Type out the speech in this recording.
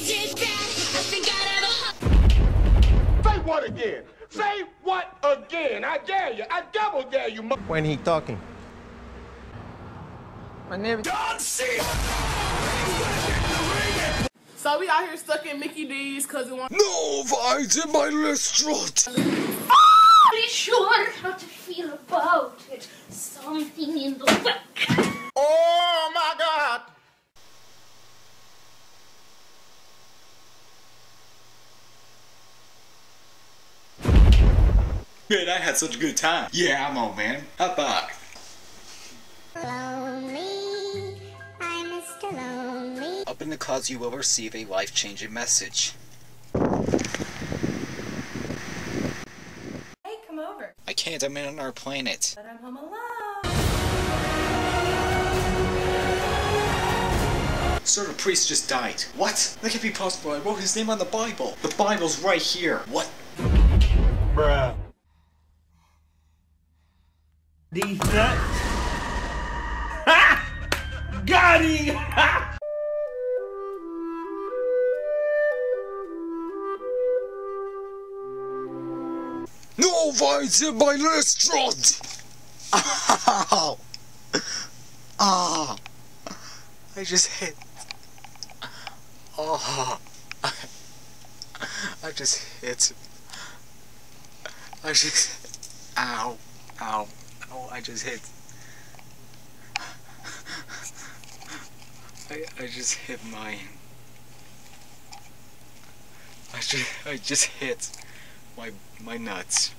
did that. I think I'd ever Say what again? Say what again? I dare you. I double dare you. When he talking? My name. Don C. So we out here stuck in Mickey D's because we want. No vines in my restaurant. pretty sure how to feel about it. Something in the back. Oh my God! Man, I had such a good time. Yeah, I'm on, man. Hot box. Lonely, I'm Mr. Lonely. Open the clouds, you will receive a life-changing message. Hey, come over. I can't, I'm in on our planet. But I'm home alone. Sir, the priest just died. What? That can't be possible. I wrote his name on the Bible. The Bible's right here. What? Bruh. These nuts. Ha! Got him! Ha! No vines in my restaurant. Ow! Ah! I just hit. Oh! I just hit. I just. Ow! Ow! Ow! I just hit. I I just hit mine. I just I just hit my my nuts.